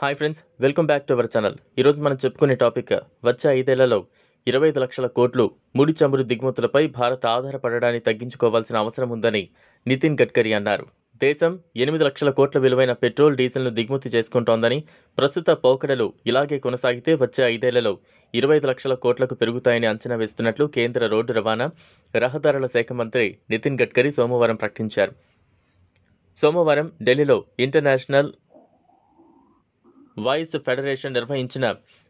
Hi friends welcome back to our channel. ఈరోజు మనం చెప్పుకునే టాపిక్ వచ్చే ఐదేళ్ళలో ఇరవై ఐదు లక్షల కోట్లు ముడి చమురు దిగుమతులపై భారత్ ఆధారపడడాన్ని తగ్గించుకోవాల్సిన అవసరం ఉందని నితిన్ గడ్కరీ అన్నారు. దేశం ఎనిమిది లక్షల కోట్ల విలువైన పెట్రోల్ డీజిల్ను దిగుమతి చేసుకుంటోందని ప్రస్తుత పోకడలు ఇలాగే కొనసాగితే వచ్చే ఐదేళ్ళలో ఇరవై ఐదు లక్షల కోట్లకు పెరుగుతాయని అంచనా వేస్తున్నట్లు కేంద్ర రోడ్డు రవాణా రహదారుల శాఖ మంత్రి నితిన్ గడ్కరీ సోమవారం ప్రకటించారు. సోమవారం ఢిల్లీలో ఇంటర్నేషనల్ వాయిస్ ఫెడరేషన్ నిర్వహించిన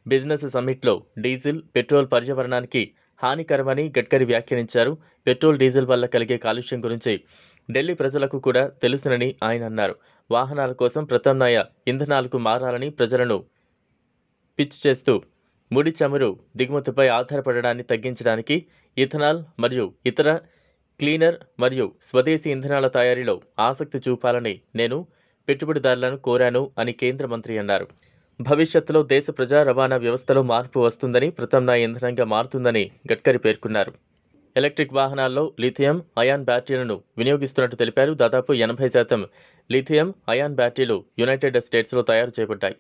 బిజినెస్ సమ్మిట్లో డీజిల్ పెట్రోల్ పర్యావరణానికి హానికరమని గడ్కరీ వ్యాఖ్యానించారు. పెట్రోల్ డీజిల్ వల్ల కలిగే కాలుష్యం గురించి ఢిల్లీ ప్రజలకు కూడా తెలుసునని ఆయన అన్నారు. వాహనాల కోసం ప్రత్యామ్నాయ ఇంధనాలకు మారాలని ప్రజలను పిచ్ చేస్తూ ముడి చమురు దిగుమతిపై ఆధారపడడాన్ని తగ్గించడానికి ఇథనాల్ మరియు ఇతర క్లీనర్ మరియు స్వదేశీ ఇంధనాల తయారీలో ఆసక్తి చూపాలని నేను పెట్టుబడిదారులను కోరాను అని కేంద్ర మంత్రి అన్నారు. భవిష్యత్తులో దేశ ప్రజా రవాణా వ్యవస్థలో మార్పు వస్తుందని ప్రత్యామ్నాయ ఇంధనంగా మారుతుందని గడ్కరీ పేర్కొన్నారు. ఎలక్ట్రిక్ వాహనాల్లో లిథియం అయాన్ బ్యాటరీలను వినియోగిస్తున్నట్టు తెలిపారు. దాదాపు ఎనభై శాతం లిథియం అయాన్ బ్యాటరీలు యునైటెడ్ స్టేట్స్లో తయారు చేయబడ్డాయి.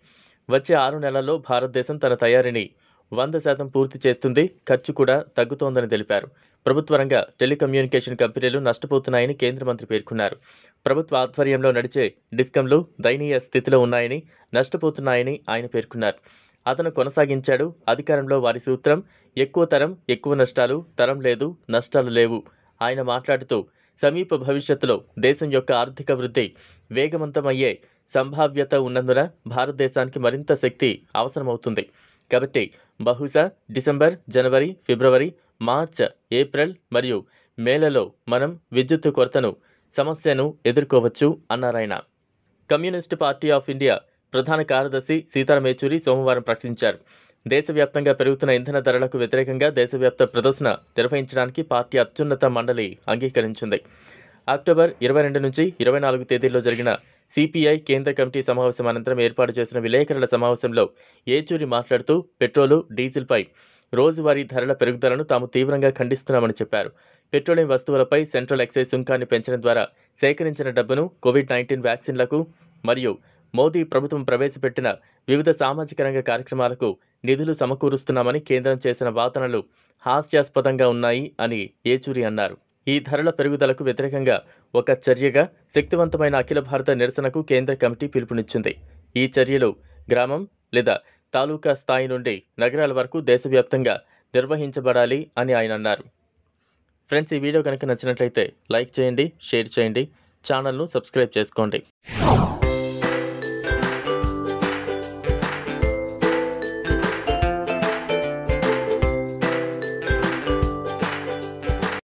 వచ్చే ఆరు నెలల్లో భారతదేశం తన తయారీని వంద శాతం పూర్తి చేస్తుంది. ఖర్చు కూడా తగ్గుతోందని తెలిపారు. ప్రభుత్వ రంగ టెలికమ్యూనికేషన్ కంపెనీలు నష్టపోతున్నాయని కేంద్ర మంత్రి పేర్కొన్నారు. ప్రభుత్వ ఆధ్వర్యంలో నడిచే డిస్కంలు దయనీయ స్థితిలో ఉన్నాయని నష్టపోతున్నాయని ఆయన పేర్కొన్నారు. అతను కొనసాగించాడు. అధికారంలో వారి సూత్రం ఎక్కువ తరం ఎక్కువ నష్టాలు తరం లేదు నష్టాలు లేవు. ఆయన మాట్లాడుతూ సమీప భవిష్యత్తులో దేశం యొక్క ఆర్థిక వృద్ధి వేగవంతమయ్యే సంభావ్యత ఉన్నందున భారతదేశానికి మరింత శక్తి అవసరమవుతుంది. కాబట్టి బహుశా డిసెంబర్ జనవరి ఫిబ్రవరి మార్చ్ ఏప్రిల్ మరియు మేలలో మనం విద్యుత్ కొరతను సమస్యను ఎదుర్కోవచ్చు అన్నారాయన కమ్యూనిస్ట్ పార్టీ ఆఫ్ ఇండియా ప్రధాన కార్యదర్శి సీతారాం యేచూరి సోమవారం ప్రకటించారు. దేశవ్యాప్తంగా పెరుగుతున్న ఇంధన ధరలకు వ్యతిరేకంగా దేశవ్యాప్త ప్రదర్శన నిర్వహించడానికి పార్టీ అత్యున్నత మండలి అంగీకరించింది. అక్టోబర్ ఇరవై రెండు నుంచి ఇరవై నాలుగు తేదీల్లో జరిగిన సిపిఐ కేంద్ర కమిటీ సమావేశం అనంతరం ఏర్పాటు చేసిన విలేకరుల సమావేశంలో ఏచూరి మాట్లాడుతూ పెట్రోలు డీజిల్పై రోజువారీ ధరల పెరుగుదలను తాము తీవ్రంగా ఖండిస్తున్నామని చెప్పారు. పెట్రోలియం వస్తువులపై సెంట్రల్ ఎక్సైజ్ సుంకాన్ని పెంచడం ద్వారా సేకరించిన డబ్బును కోవిడ్ నైన్టీన్ వ్యాక్సిన్లకు మరియు మోదీ ప్రభుత్వం ప్రవేశపెట్టిన వివిధ సామాజిక రంగ కార్యక్రమాలకు నిధులు సమకూరుస్తున్నామని కేంద్రం చేసిన వాదనలు హాస్యాస్పదంగా ఉన్నాయి అని ఏచూరి అన్నారు. ఈ ధరల పెరుగుదలకు వ్యతిరేకంగా ఒక చర్యగా శక్తివంతమైన అఖిల భారత నిరసనకు కేంద్ర కమిటీ పిలుపునిచ్చింది. ఈ చర్యలు గ్రామం లేదా తాలూకా స్థాయి నుండి నగరాల వరకు దేశవ్యాప్తంగా నిర్వహించబడాలి అని ఆయన అన్నారు. ఫ్రెండ్స్ ఈ వీడియో కనుక నచ్చినట్లయితే లైక్ చేయండి షేర్ చేయండి ఛానల్ను సబ్స్క్రైబ్ చేసుకోండి.